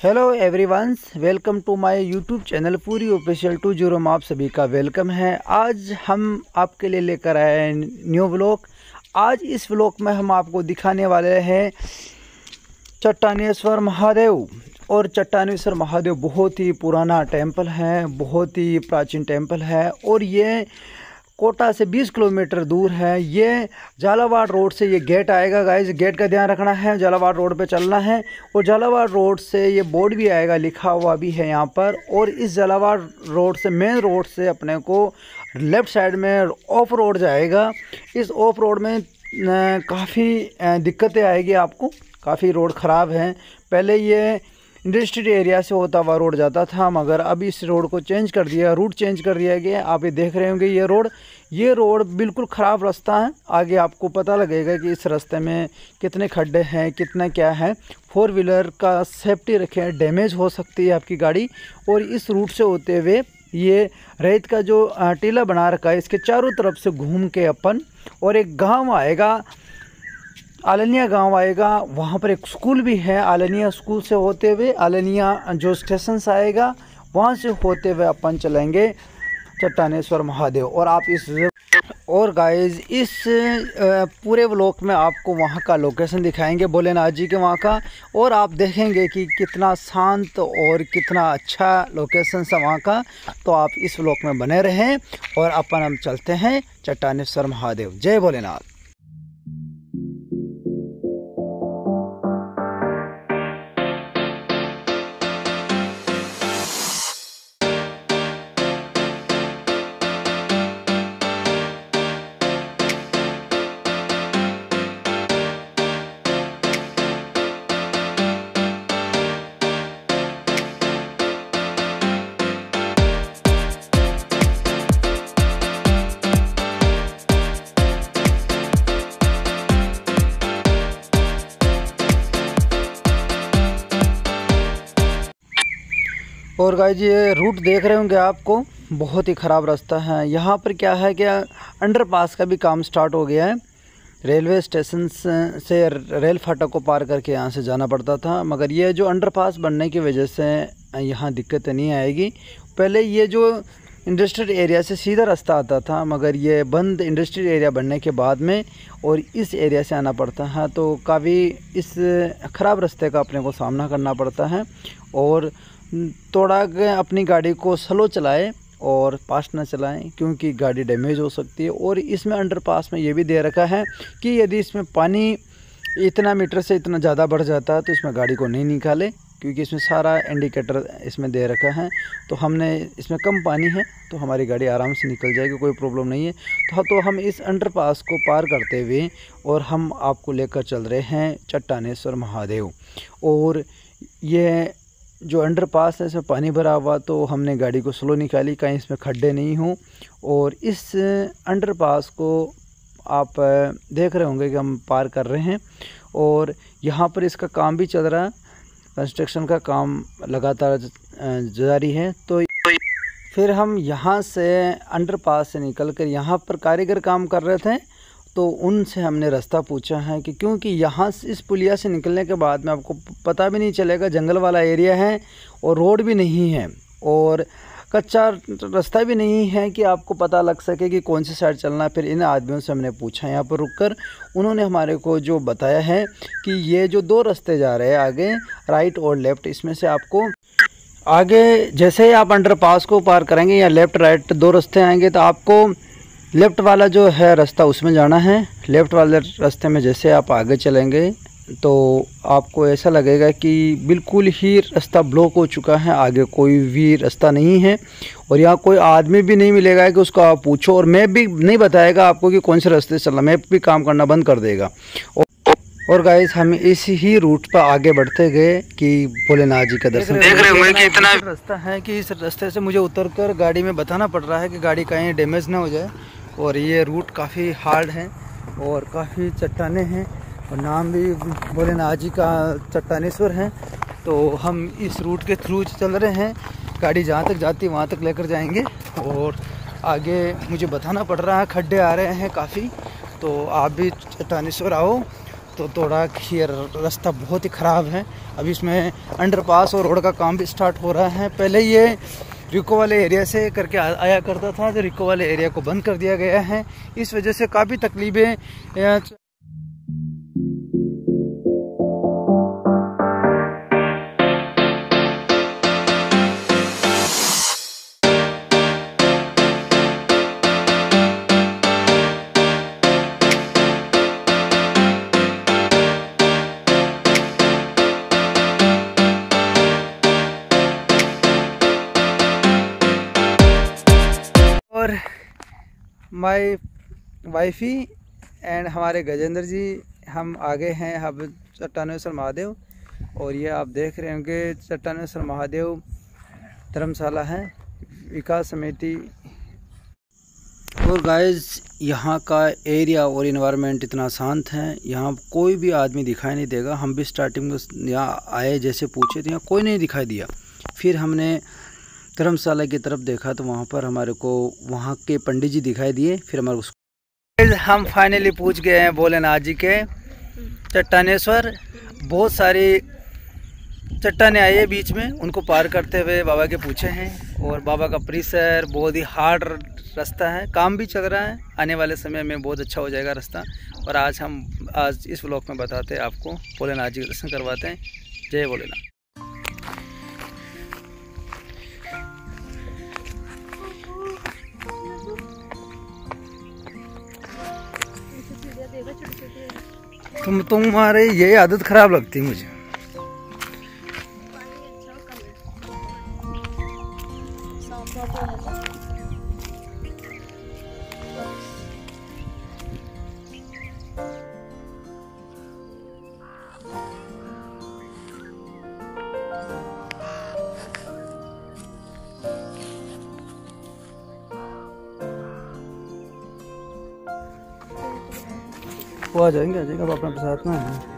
Hello everyone's welcome to my YouTube channel Puri official two zero में आप सभी का वेलकम है। आज हम आपके लिए लेकर आए हैं न्यू ब्लॉग आज इस ब्लॉग में हम आपको दिखाने वाले हैं चट्टानेश्वर महादेव। और चट्टानेश्वर महादेव बहुत ही पुराना टेंपल है, बहुत ही प्राचीन टेंपल है। और ये कोटा से 20 किलोमीटर दूर है। ये झालावाड़ रोड से ये गेट आएगा, गाइस। गेट का ध्यान रखना है, झालावाड़ रोड पे चलना है। और झालावाड़ रोड से ये बोर्ड भी आएगा, लिखा हुआ भी है यहाँ पर। और इस झालावाड़ रोड से, मेन रोड से अपने को लेफ़्ट साइड में ऑफ़ रोड जाएगा। इस ऑफ़ रोड में काफ़ी दिक्कतें आएगी आपको। काफ़ी रोड ख़राब हैं। पहले ये इंडस्ट्रियल एरिया से होता हुआ रोड जाता था, मगर अब इस रोड को चेंज कर दिया, रूट चेंज कर दिया गया। आप ये देख रहे होंगे ये रोड। ये रोड बिल्कुल ख़राब रास्ता है। आगे आपको पता लगेगा कि इस रास्ते में कितने खड्डे हैं, कितना क्या है। फोर व्हीलर का सेफ्टी रखें डैमेज हो सकती है आपकी गाड़ी। और इस रूट से होते हुए ये रेत का जो टीला बना रखा है, इसके चारों तरफ़ से घूम के अपन, और एक गाँव आएगा। आलनिया गाँव आएगा, वहाँ पर एक स्कूल भी है। आलनिया स्कूल से होते हुए आलनिया जो स्टेशन से आएगा, वहाँ से होते हुए अपन चलेंगे चट्टानेश्वर महादेव। और आप इस और गाइस इस पूरे ब्लॉक में आपको वहाँ का लोकेशन दिखाएँगे, भोलेनाथ जी के वहाँ का। और आप देखेंगे कि कितना शांत और कितना अच्छा लोकेशन है वहाँ का। तो आप इस ब्लॉक में बने रहें और अपन हम चलते हैं चट्टानेश्वर महादेव। जय भोलेनाथ। और गाय जी ये रूट देख रहे होंगे आपको। बहुत ही ख़राब रास्ता है। यहाँ पर क्या है कि अंडरपास का भी काम स्टार्ट हो गया है। रेलवे स्टेशन से रेल फाटक को पार करके यहाँ से जाना पड़ता था। मगर ये जो अंडरपास बनने की वजह से यहाँ दिक्कत नहीं आएगी। पहले ये जो इंडस्ट्रियल एरिया से सीधा रास्ता आता था, मगर ये बंद इंडस्ट्रियल एरिया बनने के बाद में और इस एरिया से आना पड़ता है तो काफ़ी इस ख़राब रास्ते का अपने को सामना करना पड़ता है। और थोड़ा अपनी गाड़ी को स्लो चलाए और फास्ट ना चलाएँ, क्योंकि गाड़ी डैमेज हो सकती है। और इसमें अंडरपास में ये भी दे रखा है कि यदि इसमें पानी इतना मीटर से इतना ज़्यादा बढ़ जाता है तो इसमें गाड़ी को नहीं निकाले, क्योंकि इसमें सारा इंडिकेटर इसमें दे रखा है। तो हमने इसमें कम पानी है तो हमारी गाड़ी आराम से निकल जाएगी, कोई प्रॉब्लम नहीं है। तो तो हम इस अंडरपास को पार करते हुए और हम आपको लेकर चल रहे हैं चट्टानेश्वर महादेव। और ये जो अंडर पास है, इसमें पानी भरा हुआ तो हमने गाड़ी को स्लो निकाली, कहीं इसमें खड्डे नहीं हों। और इस अंडर पास को आप देख रहे होंगे कि हम पार कर रहे हैं। और यहाँ पर इसका काम भी चल रहा है। कंस्ट्रक्शन का काम लगातार जारी है। तो फिर हम यहाँ से अंडर पास से निकल कर यहाँ पर कारीगर काम कर रहे थे। तो उनसे हमने रास्ता पूछा है कि क्योंकि यहाँ से इस पुलिया से निकलने के बाद में आपको पता भी नहीं चलेगा, जंगल वाला एरिया है और रोड भी नहीं है और कच्चा रास्ता भी नहीं है कि आपको पता लग सके कि कौन सी साइड चलना है। फिर इन आदमियों से हमने पूछा, यहाँ पर रुक उन्होंने हमारे को जो बताया है कि ये जो दो रास्ते जा रहे हैं, आगे राइट और लेफ़्ट इसमें से आपको आगे जैसे ही आप अंडर पास को पार करेंगे या लेफ़्ट राइट दो रास्ते आएँगे तो आपको लेफ़्ट वाला जो है रास्ता उसमें जाना है। लेफ़्ट वाले रास्ते में जैसे आप आगे चलेंगे तो आपको ऐसा लगेगा कि बिल्कुल ही रास्ता ब्लॉक हो चुका है आगे कोई भी रास्ता नहीं है और यहाँ कोई आदमी भी नहीं मिलेगा कि उसको आप पूछो और मैप भी नहीं बताएगा आपको कि कौन से रास्ते से चलना मैप भी काम करना बंद कर देगा। और और गाइस हम इसी ही रूट पर आगे बढ़ते गए कि भोलेनाथ जी का दर्शन देख रहे होंगे कि इतना रास्ता है कि इस रास्ते से मुझे उतरकर गाड़ी में बताना पड़ रहा है कि गाड़ी कहीं डैमेज ना हो जाए। और ये रूट काफ़ी हार्ड है और काफ़ी चट्टाने हैं और नाम भी भोलेनाथ जी का चट्टानेश्वर है। तो हम इस रूट के थ्रू चल रहे हैं। गाड़ी जहाँ तक जाती है, वहाँ तक लेकर जाएँगे। और आगे मुझे बताना पड़ रहा है, खड्डे आ रहे हैं काफ़ी। तो आप भी चट्टानेश्वर आओ। तो थोड़ा ये रास्ता बहुत ही ख़राब है। अभी इसमें अंडरपास और रोड का काम भी स्टार्ट हो रहा है। पहले ये रिको वाले एरिया से करके आया करता था तो रिको वाले एरिया को बंद कर दिया गया है। इस वजह से काफ़ी तकलीफ़ें माय वाइफी एंड हमारे गजेंद्र जी, हम आगे हैं अब चट्टानेश्वर महादेव और ये आप देख रहे होंगे चट्टानेश्वर महादेव धर्मशाला है, विकास समिति। और गाइस यहाँ का एरिया और इन्वायरमेंट इतना शांत है, यहाँ कोई भी आदमी दिखाई नहीं देगा। हम भी स्टार्टिंग में यहाँ आए जैसे पूछे तो यहाँ कोई नहीं दिखाई दिया। फिर हमने धर्मशाला की तरफ़ देखा तो वहाँ पर हमारे को वहाँ के पंडित जी दिखाई दिए, फिर हमारे उसको हम फाइनली पूछ गए हैं भोलेनाथ जी के, चट्टानेश्वर, बहुत सारी चट्टाने आई है बीच में, उनको पार करते हुए बाबा के पूछे हैं, और बाबा का परिसर बहुत ही हार्ड रास्ता है, काम भी चल रहा है, आने वाले समय में बहुत अच्छा हो जाएगा रास्ता, और आज हम, आज इस ब्लॉग में बताते हैं आपको, भोलेनाथ जी दर्शन करवाते हैं, जय भोलेनाथ। तुम तुम्हारे ये आदत खराब लगती मुझे। आ जाएँगे आ जाएगा अपना साथ में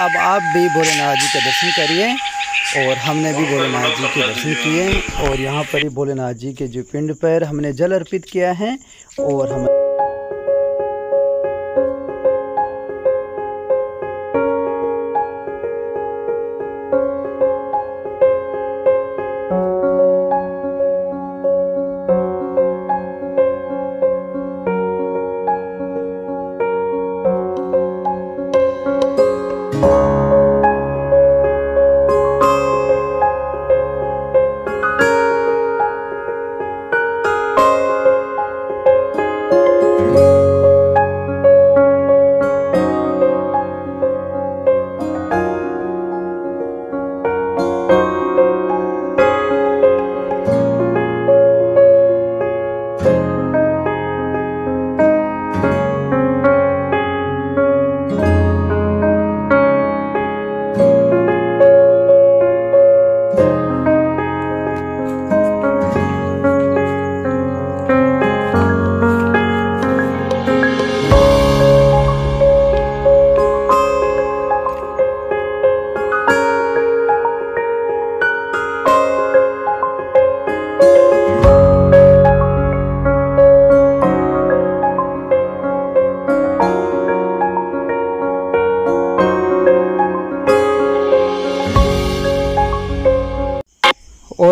अब आप भी भोलेनाथ जी के दर्शन करिए और हमने भी भोलेनाथ जी के दर्शन किए और यहाँ पर ही भोलेनाथ जी के जो पिंड पर हमने जल अर्पित किया है और हम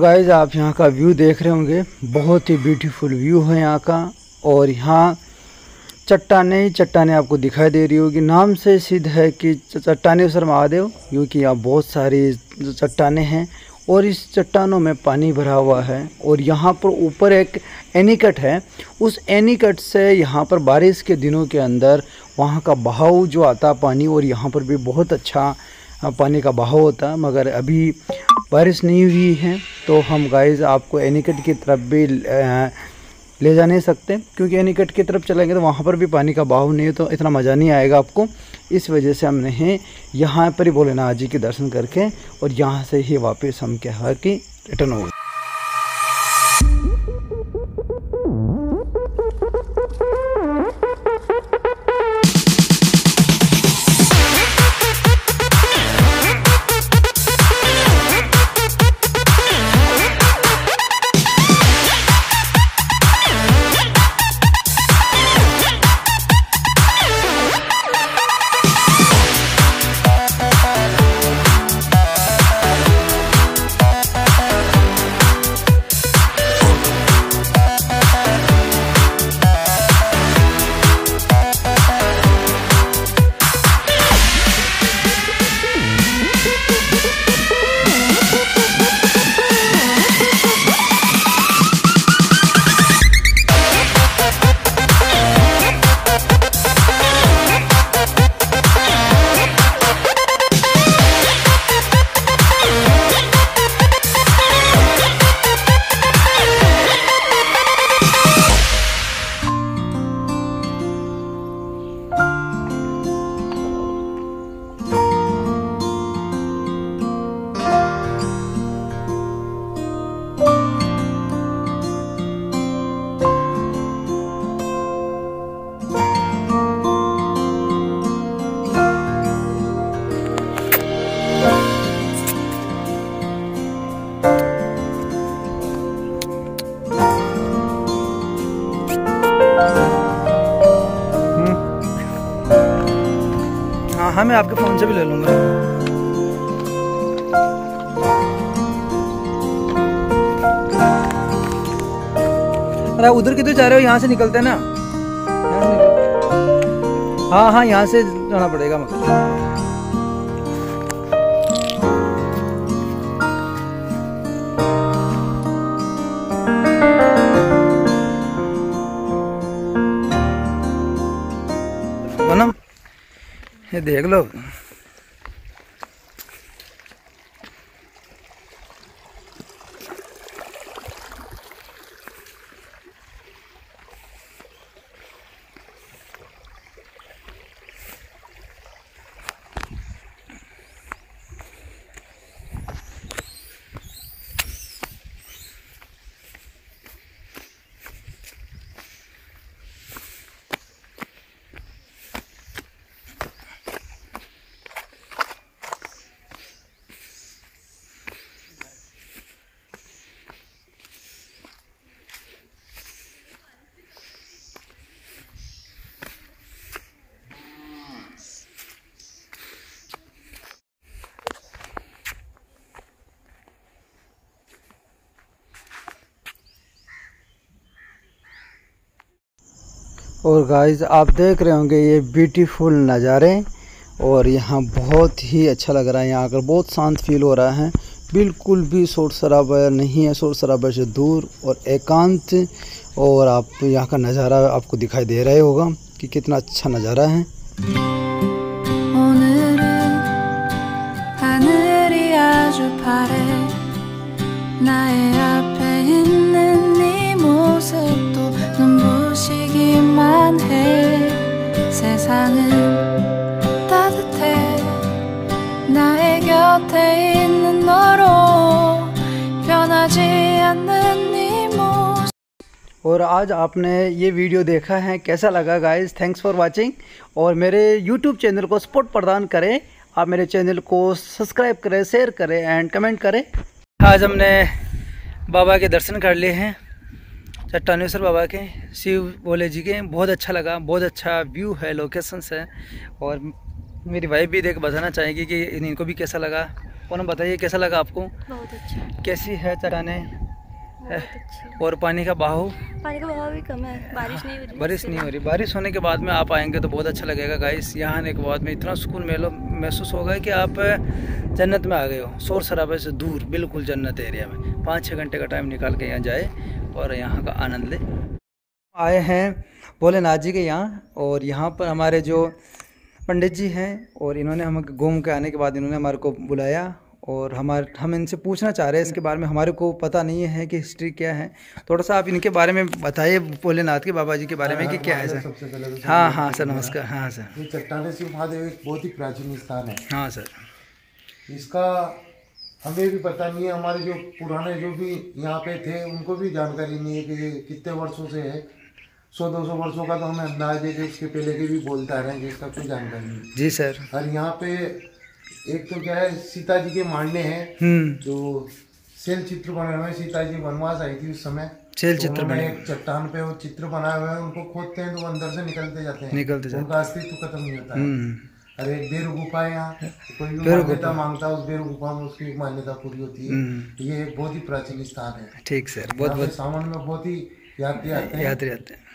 गाइज़ आप यहाँ का व्यू देख रहे होंगे। बहुत ही ब्यूटीफुल व्यू है यहाँ का। और यहाँ चट्टाने ही चट्टाने आपको दिखाई दे रही होगी। नाम से सिद्ध है कि चट्टानेश्वर महादेव, क्योंकि यहाँ बहुत सारी चट्टाने हैं। और इस चट्टानों में पानी भरा हुआ है। और यहाँ पर ऊपर एक एनीकट है। उस एनीकट से यहाँ पर बारिश के दिनों के अंदर वहाँ का बहाव, जो आता पानी, और यहाँ पर भी बहुत अच्छा पानी का बहाव होता है, मगर अभी बारिश नहीं हुई है तो हम गाइस आपको एनीकट की तरफ़ भी ले जा नहीं सकते, क्योंकि एनीकट की तरफ़ चलेंगे तो वहाँ पर भी पानी का बहाव नहीं है तो इतना मज़ा नहीं आएगा आपको। इस वजह से हमने यहाँ पर ही भोलेनाथ जी के दर्शन करके और यहाँ से ही वापस हम क्या है कि रिटर्न हो गए। मैं आपके फ़ोन से भी ले लूँगा। अरे उधर किधर जा रहे हो? यहाँ से निकलते हैं ना। हाँ हाँ यहाँ से जाना पड़ेगा मतलब देख लो। और गाइस आप देख रहे होंगे ये ब्यूटीफुल नज़ारे और यहाँ बहुत ही अच्छा लग रहा है। यहाँ आकर बहुत शांत फील हो रहा है। बिल्कुल भी शोर शराबा नहीं है। शोर शराबा से दूर और एकांत और आप यहाँ का नज़ारा आपको दिखाई दे रहा होगा कि कितना अच्छा नज़ारा है। 세상은 따뜻해 나의 곁에 있는 너로 변하지 않는 네 모습 और आज आपने ये वीडियो देखा है कैसा लगा गाइस थैंक्स फॉर वाचिंग और मेरे यूट्यूब चैनल को सपोर्ट प्रदान करें आप मेरे चैनल को सब्सक्राइब करें शेयर करें एंड कमेंट करें आज हमने बाबा के दर्शन कर लिए हैं चट्टानेश्वर बाबा के शिव भोले जी के बहुत अच्छा लगा बहुत अच्छा व्यू है लोकेशन है। और मेरी वाइफ भी देख बताना चाहेगी कि इनको भी कैसा लगा। और बताइए कैसा लगा आपको? बहुत अच्छा। कैसी है चट्टाने? और पानी का बहाव? पानी का बहाव भी कम है बारिश नहीं हो रही बारिश नहीं हो रही। बारिश होने के बाद में आप आएँगे तो बहुत अच्छा लगेगा गाइस यहाँ आने के बाद में इतना सुकून मिलो महसूस होगा कि आप जन्नत में आ गए हो। शोर शराबे से दूर बिल्कुल जन्नत एरिया में। पाँच छः घंटे का टाइम निकाल के यहाँ जाए। और यहाँ का आनंद ले। आए हैं भोलेनाथ जी के यहाँ और यहाँ पर हमारे जो पंडित जी हैं और इन्होंने हम घूम के आने के बाद इन्होंने हमारे को बुलाया और हमारे हम इनसे पूछना चाह रहे हैं इसके बारे में हमारे को पता नहीं है कि हिस्ट्री क्या है। थोड़ा सा आप इनके बारे में बताइए भोलेनाथ के बाबा जी के बारे में कि क्या है सर? सबसे पहले तो हाँ हाँ सर नमस्कार। हाँ सर। ये चट्टाने शिव महादेव एक बहुत ही प्राचीन स्थान है। हाँ सर। इसका हमें भी पता नहीं है हमारे जो पुराने जो भी यहाँ पे थे उनको भी जानकारी नहीं है कि कितने वर्षों से है। सौ दो सौ वर्षों का तो हमें अंदाज है कि उसके पहले के भी बोलते रहे हैं इसका कोई जानकारी नहीं जी सर। और यहाँ पे एक तो क्या है सीता जी के मांडने हैं। हम्म। जो सेल चित्र बने हुए सीता जी वनवास आई थी उस समय। सेल तो चित्र बने एक चट्टान पे वो चित्र बनाए हुए हैं उनको खोदते हैं तो अंदर से निकलते जाते हैं। निकलते जाते उनका अस्तित्व खत्म नहीं होता है। हम्म। अरे बेरु गुफा है यहाँ। कोई भी मान्यता माँगता है उस बेरु गुफा में उसकी मान्यता पूरी होती है। हम्म। ये एक बहुत ही प्राचीन स्थान है। ठीक सर बहुत बहुत सावन में बहुत ही यात्री आते हैं। यात्री आते हैं।